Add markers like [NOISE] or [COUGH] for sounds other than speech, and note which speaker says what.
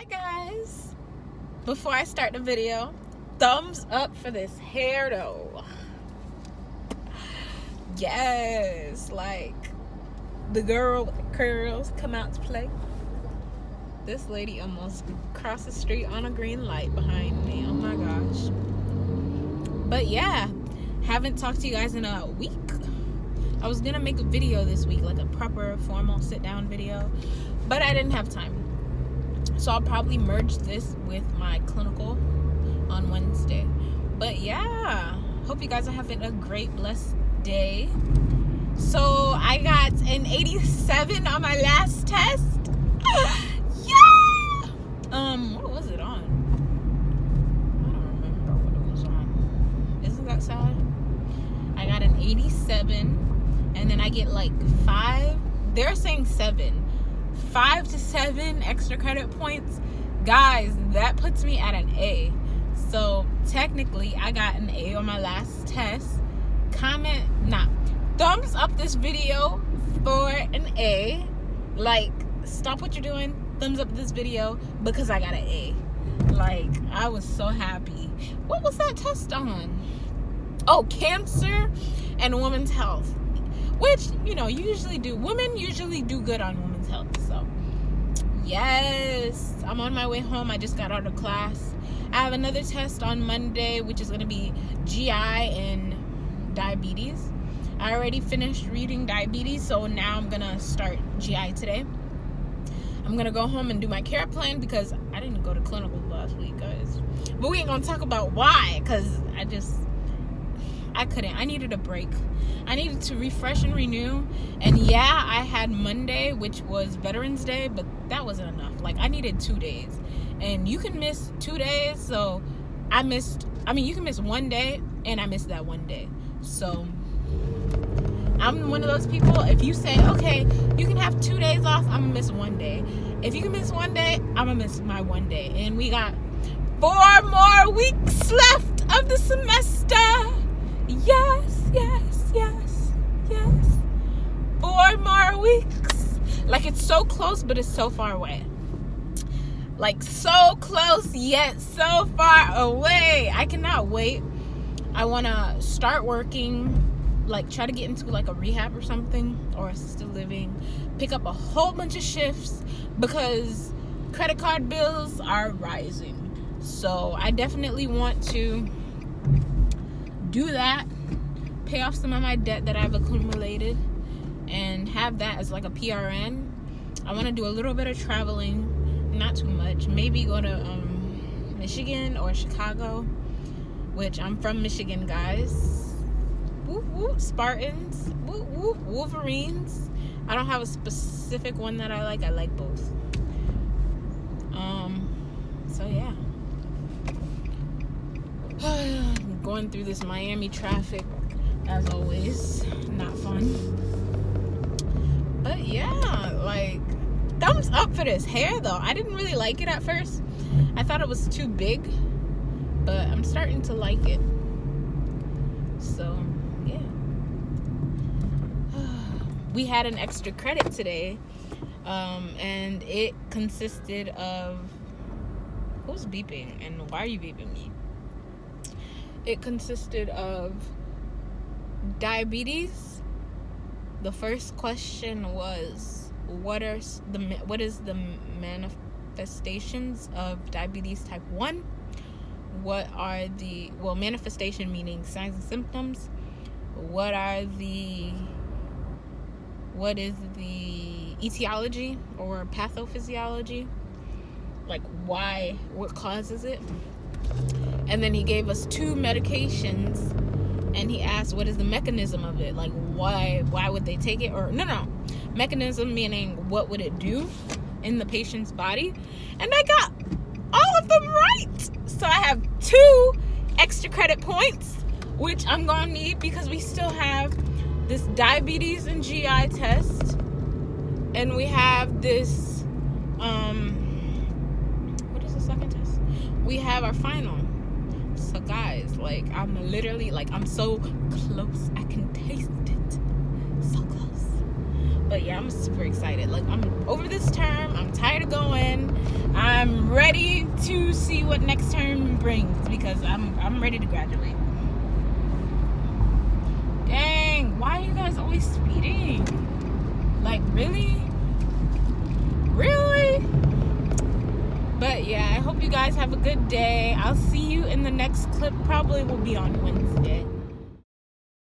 Speaker 1: Hi guys. Before I start the video, thumbs up for this hair though. Yes, like the girl curls come out to play. This lady almost crossed the street on a green light behind me. Oh my gosh. But yeah, haven't talked to you guys in a week. I was gonna make a video this week, like a proper formal sit down video, but I didn't have time. So I'll probably merge this with my clinical on Wednesday. But yeah, hope you guys are having a great, blessed day. So I got an 87 on my last test. [GASPS] yeah! Um, what was it on? I don't remember what it was on. Isn't that sad? I got an 87, and then I get like five. They're saying seven five to seven extra credit points, guys, that puts me at an A. So technically, I got an A on my last test. Comment, nah, thumbs up this video for an A. Like, stop what you're doing, thumbs up this video because I got an A. Like, I was so happy. What was that test on? Oh, cancer and women's health which you know you usually do women usually do good on women's health so. Yes i'm on my way home i just got out of class. I have another test on monday which is going to be gi and diabetes. I already finished reading diabetes so now i'm going to start gi today. I'm going to go home and do my care plan because i didn't go to clinical last week guys. But we ain't going to talk about why because i just I couldn't. I needed a break. I needed to refresh and renew. And yeah, I had Monday, which was Veterans Day, but that wasn't enough. Like I needed 2 days. And you can miss 2 days, so I missed I mean, you can miss one day and I missed that one day. So I'm one of those people. If you say, okay, you can have two days off, I'm gonna miss one day. If you can miss one day, I'm gonna miss my one day. And we got four more weeks left of the semester. Yes, yes, yes, yes. Four more weeks. Like it's so close, but it's so far away. Like so close, yet so far away. I cannot wait. I want to start working, like try to get into like a rehab or something, or assisted living, pick up a whole bunch of shifts because credit card bills are rising. So I definitely want to do that, pay off some of my debt that I've accumulated, and have that as like a PRN. I want to do a little bit of traveling, not too much. Maybe go to um, Michigan or Chicago, which I'm from Michigan, guys. Whoop whoop, Spartans. Whoop whoop, Wolverines. I don't have a specific one that I like. I like both. Um. So yeah. [SIGHS] going through this Miami traffic as always. Not fun. But yeah, like thumbs up for this hair though. I didn't really like it at first. I thought it was too big, but I'm starting to like it. So, yeah. [SIGHS] we had an extra credit today. Um, and it consisted of who's beeping and why are you beeping me? it consisted of diabetes. The first question was what are the what is the manifestations of diabetes type 1? What are the well manifestation meaning signs and symptoms? What are the what is the etiology or pathophysiology? Like why what causes it? and then he gave us two medications and he asked what is the mechanism of it? Like why why would they take it? Or no no. Mechanism meaning what would it do in the patient's body? And i got all of them right. So i have two extra credit points which i'm gonna need because we still have this diabetes and gi test. And we have this um what is the second test? We have our final so guys, like I'm literally like I'm so close. I can taste it. So close. But yeah, I'm super excited. Like I'm over this term. I'm tired of going. I'm ready to see what next term brings because I'm I'm ready to graduate. Dang, why are you guys always speeding? Like? Really? But yeah, I hope you guys have a good day. I'll see you in the next clip. Probably will be on Wednesday.